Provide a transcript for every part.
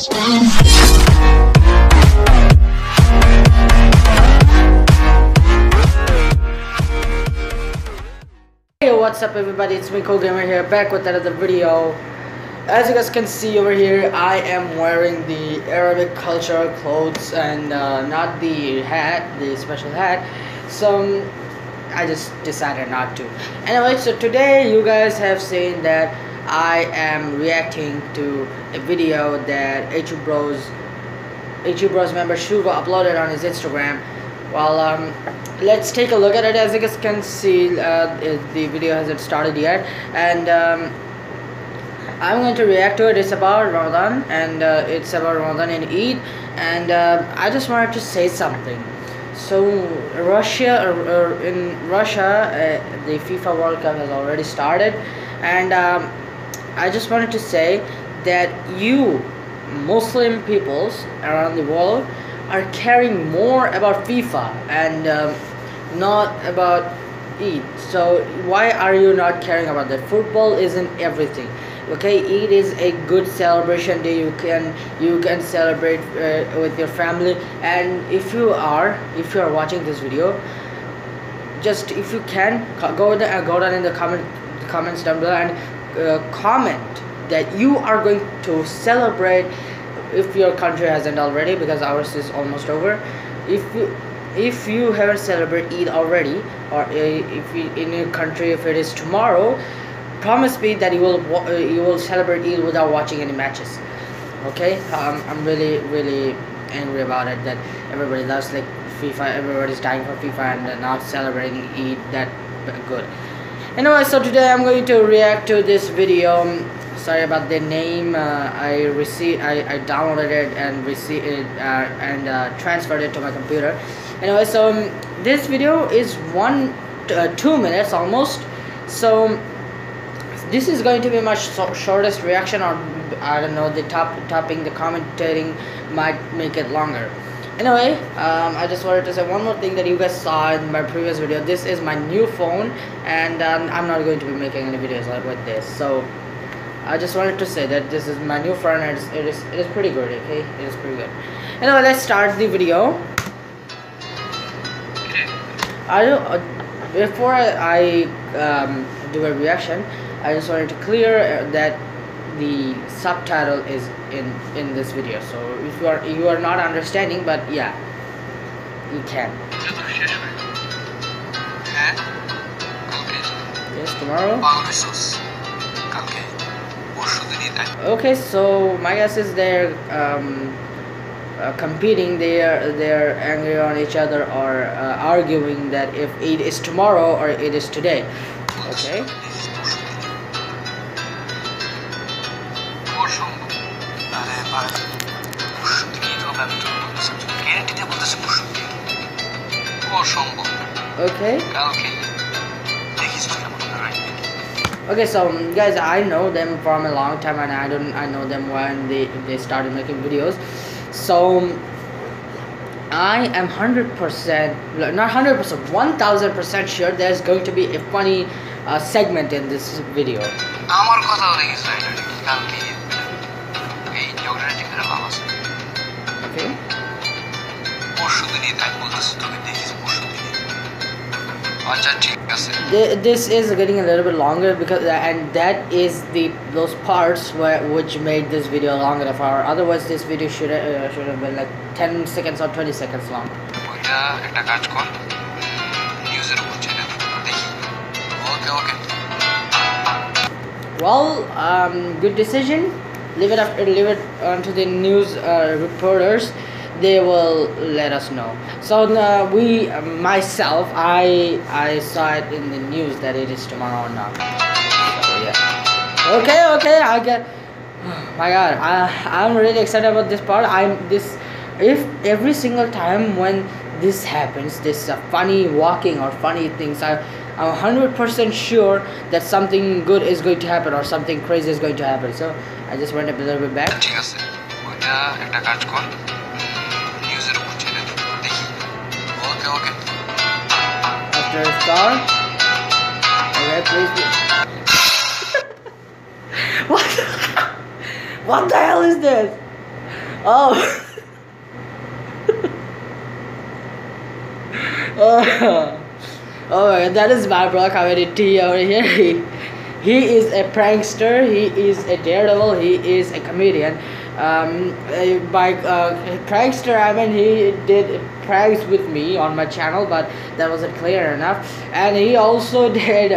Hey what's up everybody? It's me Gamer here back with another video. As you guys can see over here I am wearing the Arabic cultural clothes and uh, not the hat the special hat. So I just decided not to. Anyway so today you guys have seen that I am reacting to a video that HU Bros Bros member Shuvo uploaded on his Instagram. Well um, let's take a look at it. As you guys can see uh, the video hasn't started yet. And um, I'm going to react to it. It's about Ramadan and uh, it's about Ramadan and Eid. And uh, I just wanted to say something. So Russia or, or in Russia uh, the FIFA World Cup has already started. And um, I just wanted to say that you Muslim peoples around the world are caring more about FIFA and um, not about Eid. So why are you not caring about that? Football isn't everything. Okay, Eid is a good celebration day. You can you can celebrate uh, with your family, and if you are if you are watching this video, just if you can go there go down in the comment comments down below and uh, comment that you are going to celebrate if your country hasn't already because ours is almost over. If you if you haven't celebrated Eid already or if you, in your country if it is tomorrow promise me that you will uh, you will celebrate Eid without watching any matches. Okay? Um, I'm really really angry about it that everybody loves like FIFA everybody's dying for FIFA and not celebrating Eid that good anyway so today I'm going to react to this video. Sorry about the name. Uh, I received I, I downloaded it and received it uh, and uh, transferred it to my computer. Anyway so um, this video is one uh, two minutes almost. So this is going to be my so shortest reaction or I don't know the top topping the commentating might make it longer anyway um, I just wanted to say one more thing that you guys saw in my previous video this is my new phone and um, I'm not going to be making any videos like with this so I just wanted to say that this is my new phone and it is, it is pretty good, okay? It is pretty good. Anyway, let's start the video. I uh, before I, I um, do a reaction, I just wanted to clear uh, that the subtitle is in in this video. So if you are you are not understanding, but yeah, you can. Yes, tomorrow. Okay, so my guess is they're um, uh, competing. They are they're angry on each other or uh, arguing that if it is tomorrow or it is today. Okay. Okay. okay Okay, so um, guys i know them from a long time and i don't i know them when they they started making videos so um, i am 100% not 100% 1000% sure there's going to be a funny uh, segment in this video okay this is getting a little bit longer because and that is the those parts where which made this video longer of our otherwise this video should uh, should have been like 10 seconds or 20 seconds long. Well um, good decision leave it up leave it onto the news uh, reporters. They will let us know. So uh, we myself i i saw it in the news that it is tomorrow or not. So yeah. Okay okay i get oh my god i i'm really excited about this part. I'm this if every single time when this happens this uh, funny walking or funny things i i'm 100% sure that something good is going to happen or something crazy is going to happen so i just went a little bit back After a star. Okay, please. what? what the hell is this? Oh. oh. Oh my god, that is my bro comedy T over here. He, he is a prankster, he is a daredevil, he is a comedian. Um, by uh, prankster, I mean he did pranks with me on my channel, but that wasn't clear enough. And he also did.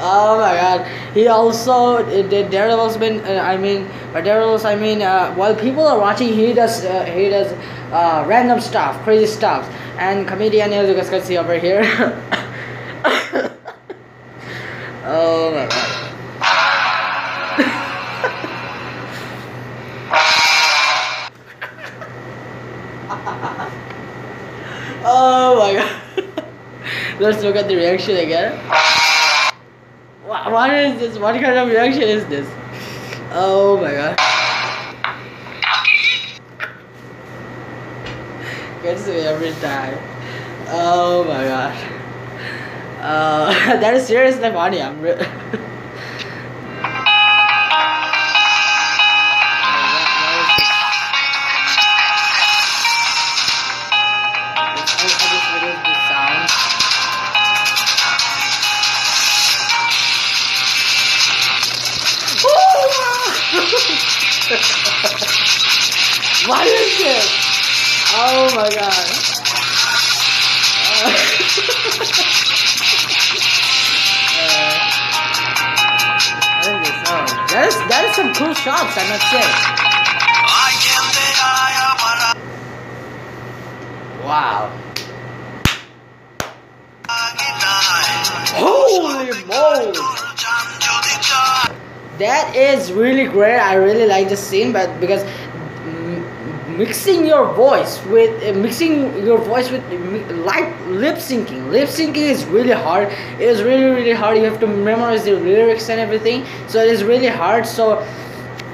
oh my god, he also did Daredevil's been. Uh, I mean, by Daredevil's, I mean uh, while people are watching, he does uh, he does uh, random stuff, crazy stuff and comedian as you guys can see over here. Oh my god. Oh my god. Let's look at the reaction again. What, is this? What kind of reaction is this? Oh my god gets me every time. Oh my god. Uh, that is seriously funny. I'm re- what is this? Oh my god. That is that is some cool shots, I must say. Wow. Holy moly! That is really great. I really like the scene, but because mixing your voice with uh, mixing your voice with like lip syncing. Lip syncing is really hard. It is really really hard. You have to memorize the lyrics and everything. So it is really hard. So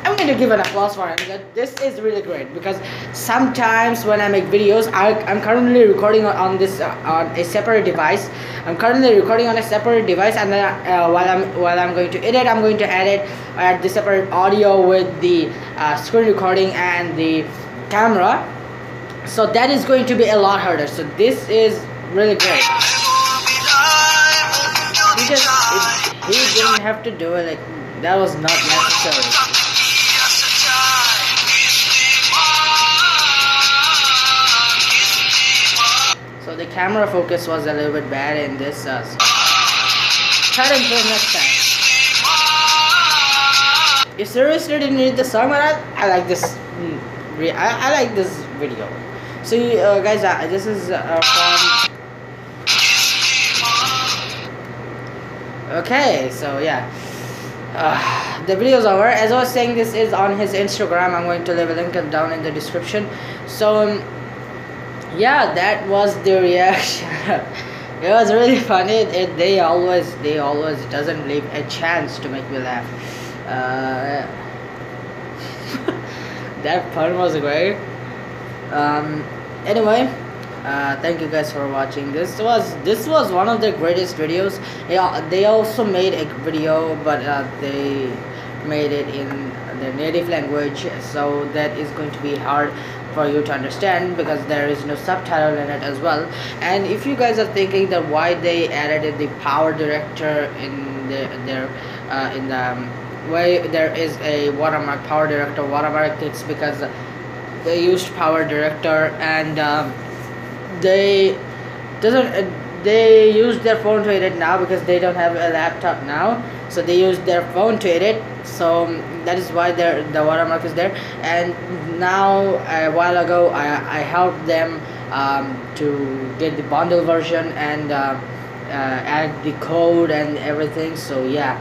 I'm going to give an applause for him this is really great because sometimes when I make videos I, am currently recording on this uh, on a separate device. I'm currently recording on a separate device and then uh, while I'm while I'm going to edit I'm going to edit uh, the separate audio with the uh, screen recording and the camera. So that is going to be a lot harder. So this is really great. He just he didn't have to do it. Like that was not necessary. So the camera focus was a little bit bad in this uh, try to improve next time. You seriously didn't read the song but I, I like this. Mm. I, I like this video. So uh, guys uh, this is uh, from okay so yeah. Uh, the video is over. As I was saying this is on his Instagram. I'm going to leave a link down in the description. So um, yeah that was the reaction. It was really funny. It, they always they always doesn't leave a chance to make me laugh. Uh, that part was great. Um, anyway uh, thank you guys for watching. This was this was one of the greatest videos. Yeah they also made a video but uh, they made it in their native language so that is going to be hard for you to understand because there is no subtitle in it as well. And if you guys are thinking that why they added the PowerDirector in the, their uh, in the um, why there is a watermark PowerDirector watermark it's because they used PowerDirector and uh, they doesn't uh, they use their phone to edit now because they don't have a laptop now. So they use their phone to edit. So that is why the watermark is there. And now a while ago I, I helped them um, to get the bundle version and uh, uh, add the code and everything. So yeah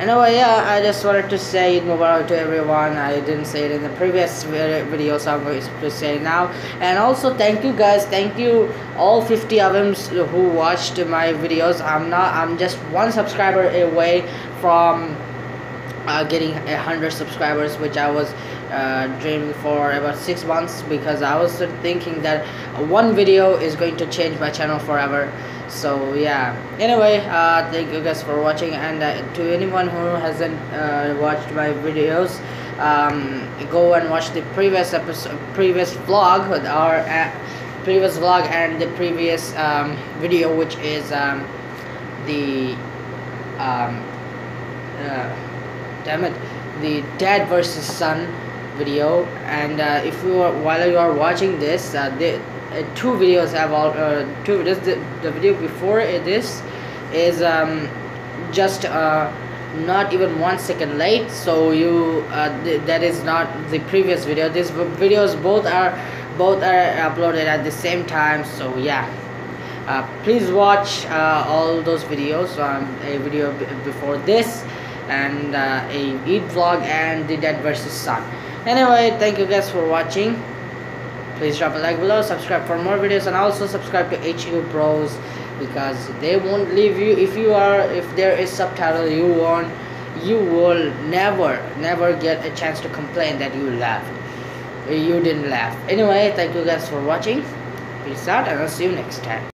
Anyway, yeah, I just wanted to say Eid Mubarak to everyone. I didn't say it in the previous video, so I'm going to say it now. And also, thank you guys. Thank you all 50 of them who watched my videos. I'm not. I'm just one subscriber away from uh, getting a hundred subscribers, which I was uh, dreaming for about six months because I was thinking that one video is going to change my channel forever so yeah anyway uh, thank you guys for watching and uh, to anyone who hasn't uh, watched my videos um, go and watch the previous episode, previous vlog, or uh, previous vlog and the previous um, video, which is um, the um, uh, damn it, the dad versus son video. And uh, if you are while you are watching this, uh, the two videos have all uh, two videos. The, the video before this is um, just uh, not even one second late. So you uh, th that is not the previous video. These videos both are both are uploaded at the same time. So yeah. Uh, please watch uh, all those videos um, a video before this and uh, a Eid vlog and the Dad versus Son. Anyway thank you guys for watching please drop a like below subscribe for more videos and also subscribe to HU Bros because they won't leave you. If you are if there is subtitle you won't you will never never get a chance to complain that you laughed. You didn't laugh. Anyway thank you guys for watching. Peace out and i'll see you next time